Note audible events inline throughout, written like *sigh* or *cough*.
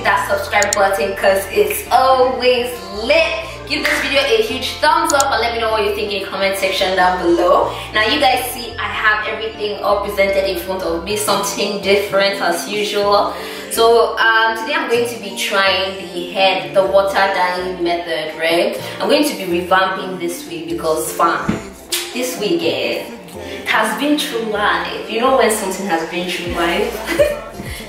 hit that subscribe button because it's always lit. Give this video a huge thumbs up and let me know what you think in the comment section down below. Now you guys see i have everything all presented in front of me something different as usual. So um, today i'm going to be trying the head the water dyeing method right? I'm going to be revamping this week because fun this week eh, has been through life. You know when something has been through life?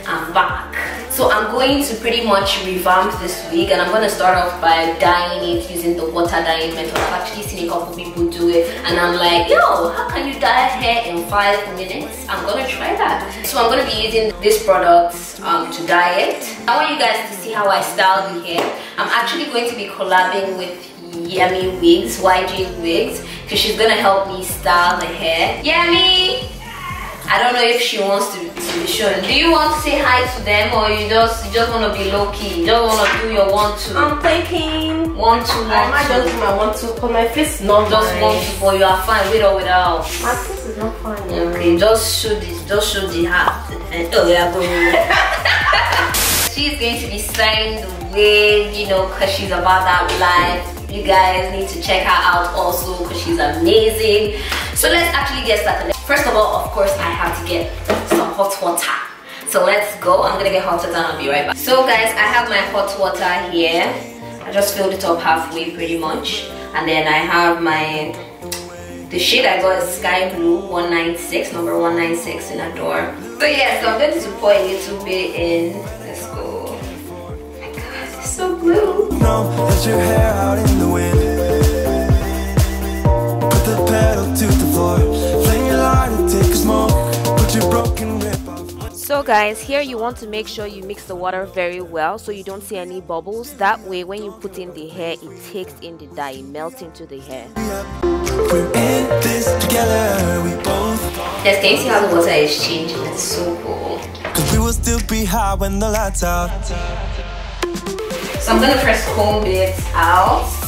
*laughs* I'm back so I'm going to pretty much revamp this wig and I'm going to start off by dyeing it using the water dyeing method. I've actually seen a couple people do it and I'm like, yo, how can you dye hair in five minutes? I'm going to try that. So I'm going to be using this product um, to dye it. I want you guys to see how I style the hair. I'm actually going to be collabing with Yemi Wigs, YG Wigs, because she's going to help me style the hair. Yemi! I don't know if she wants to, to be shown. Do you want to say hi to them or you just you just want to be low key? You just want to do your one two? I'm thinking one two one I might just do my one two but my face is not Just nice. one two but you are fine with or without. My face is not fine. Okay, just show this, just show the hat. Eh, oh yeah, go. *laughs* she's going to be styling the wig, you know, cause she's about that life. You guys need to check her out also because she's amazing. So let's actually get started. First of all, of course, I have to get some hot water. So let's go. I'm gonna get hot water and I'll be right back. So guys, I have my hot water here. I just filled it up halfway pretty much. And then I have my, the shade I got is Sky Blue 196, number 196 in Adore. So yeah, so I'm going to pour a little bit in. Let's go. Oh my god, it's so blue. So guys, here you want to make sure you mix the water very well so you don't see any bubbles. That way when you put in the hair, it takes in the dye, it melts into the hair. We're in this together. We both. Yes, can you see how the water is changing? It's so cool. Cause we will still be high when the lights out. So I'm gonna press comb it out.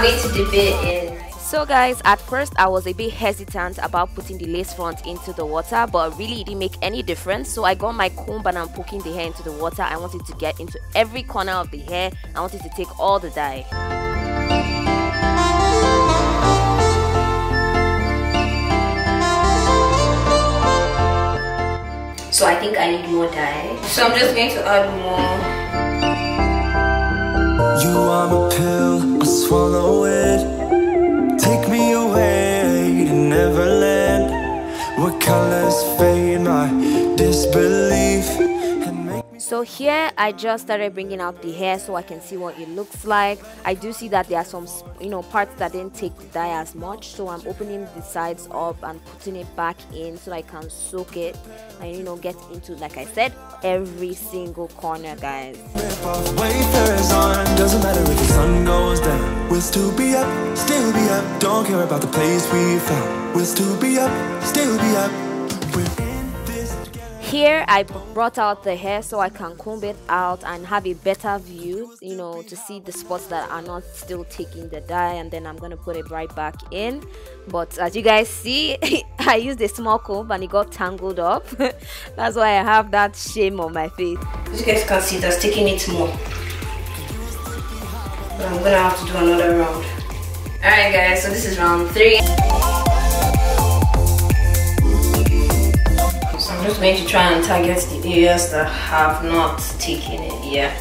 So now I'm to it in. So guys, at first I was a bit hesitant about putting the lace front into the water, but really it didn't make any difference. So I got my comb and I'm poking the hair into the water. I wanted to get into every corner of the hair. I wanted to take all the dye. So I think I need more dye. So I'm just going to add more. You are my pill, I swallow it. Take me away to Neverland. Where colors fade my disbelief. So here I just started bringing out the hair so I can see what it looks like. I do see that there are some you know parts that didn't take the dye as much so I'm opening the sides up and putting it back in so I can soak it and you know get into like I said every single corner guys. Doesn't matter if the sun goes down. We'll still be up, still be up. Don't care about the place we found. We'll still be up, still be up. We're. Here I brought out the hair so I can comb it out and have a better view, you know, to see the spots that are not still taking the dye and then I'm going to put it right back in. But as you guys see, *laughs* I used a small comb and it got tangled up. *laughs* That's why I have that shame on my face. As you guys can see, that's taking it more. But I'm gonna have to do another round. Alright guys, so this is round three. Just going to try and target the areas that have not taken it yet.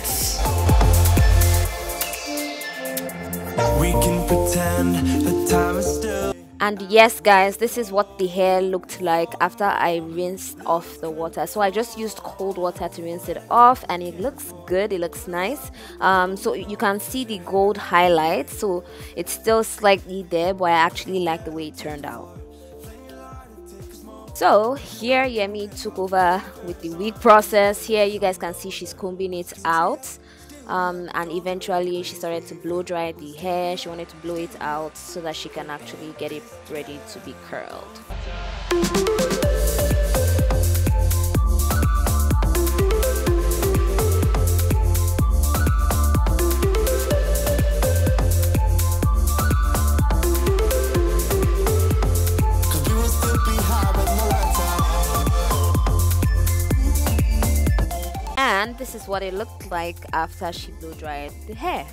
We can pretend the time is still. And yes, guys, this is what the hair looked like after I rinsed off the water. So I just used cold water to rinse it off, and it looks good. It looks nice. Um, so you can see the gold highlights. So it's still slightly there, but I actually like the way it turned out. So here Yemi took over with the wig process. Here you guys can see she's combing it out. Um, and eventually she started to blow dry the hair. She wanted to blow it out so that she can actually get it ready to be curled. What it looked like after she blow dried the hair.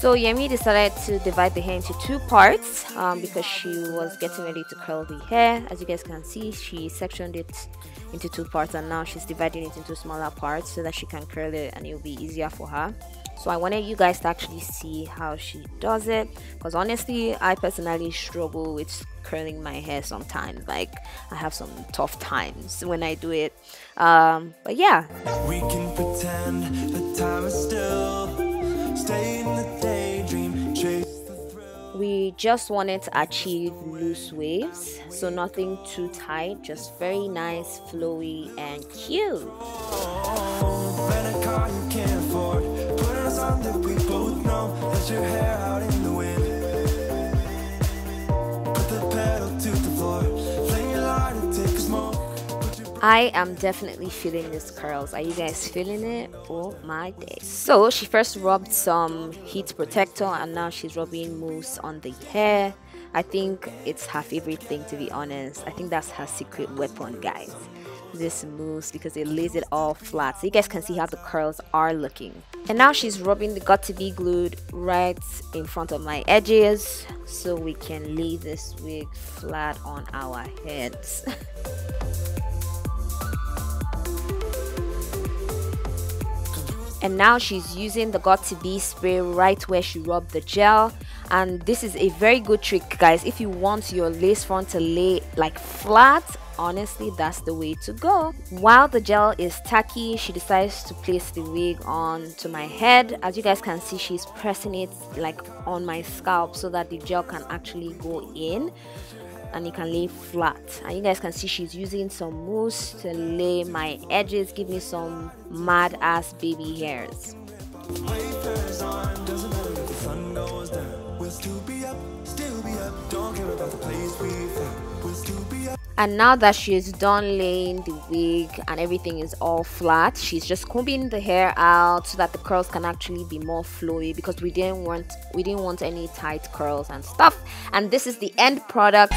So Yemi decided to divide the hair into two parts um, because she was getting ready to curl the hair. As you guys can see, she sectioned it into two parts and now she's dividing it into smaller parts so that she can curl it and it will be easier for her. So I wanted you guys to actually see how she does it because honestly, I personally struggle with curling my hair sometimes. Like I have some tough times when I do it. Um, but yeah. We can pretend the time is still. Stay in the daydream, chase we just wanted to achieve loose waves so nothing too tight just very nice flowy and cute I am definitely feeling these curls are you guys feeling it? Oh my days. So she first rubbed some heat protector and now she's rubbing mousse on the hair. I think it's her favorite thing to be honest. I think that's her secret weapon guys this mousse because it lays it all flat. So you guys can see how the curls are looking. And now she's rubbing the Got2b Glued right in front of my edges so we can lay this wig flat on our heads. *laughs* And now she's using the Got2b spray right where she rubbed the gel. And this is a very good trick guys. If you want your lace front to lay like flat honestly that's the way to go while the gel is tacky she decides to place the wig on to my head as you guys can see she's pressing it like on my scalp so that the gel can actually go in and it can lay flat and you guys can see she's using some mousse to lay my edges give me some mad ass baby hairs still be up. Don't care about the place we and now that she's done laying the wig and everything is all flat she's just combing the hair out so that the curls can actually be more flowy because we didn't want we didn't want any tight curls and stuff. And this is the end product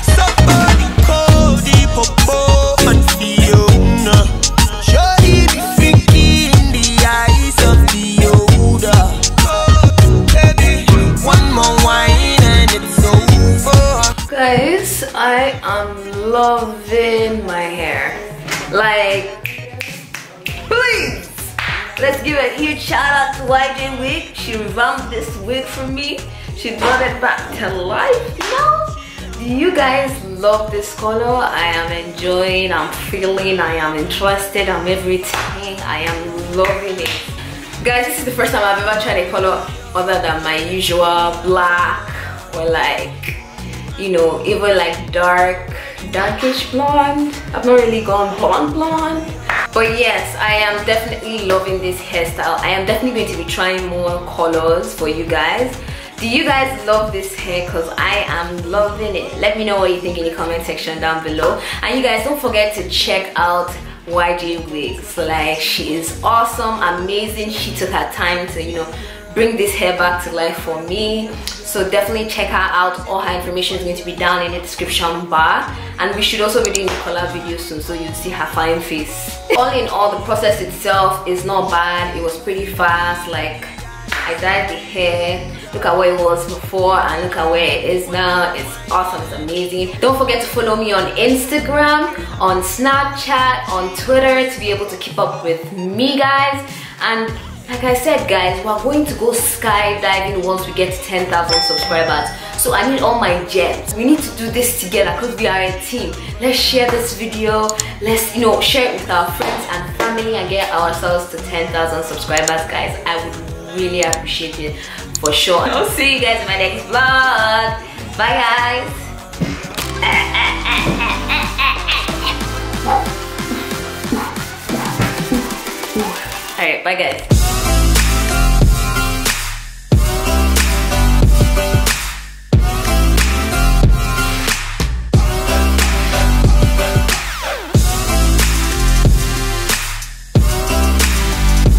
let's give a huge shout out to YG Wig. She revamped this wig for me. She brought it back to life, you know? Do you guys love this color? I am enjoying, I'm feeling, I am interested, I'm everything. I am loving it. Guys, this is the first time I've ever tried a color other than my usual black or like, you know, even like dark, darkish blonde. I've not really gone blonde blonde. But yes, I am definitely loving this hairstyle. I am definitely going to be trying more colors for you guys. Do you guys love this hair? Because I am loving it. Let me know what you think in the comment section down below. And you guys don't forget to check out YG Wigs. Like she is awesome, amazing. She took her time to, you know, bring this hair back to life for me. So definitely check her out. All her information is going to be down in the description bar. And we should also be doing the color video soon so you'll see her fine face. *laughs* All in all the process itself is not bad. It was pretty fast. Like I dyed the hair. Look at where it was before and look at where it is now. It's awesome. It's amazing. Don't forget to follow me on Instagram on Snapchat on Twitter to be able to keep up with me guys. And like I said guys, we're going to go skydiving once we get to 10,000 subscribers. So I need all my gems. We need to do this together because we are a team. Let's share this video. Let's, you know, share it with our friends and family and get ourselves to 10,000 subscribers guys. I would really appreciate it for sure. I'll see you guys in my next vlog. Bye guys. *laughs* Alright, bye guys.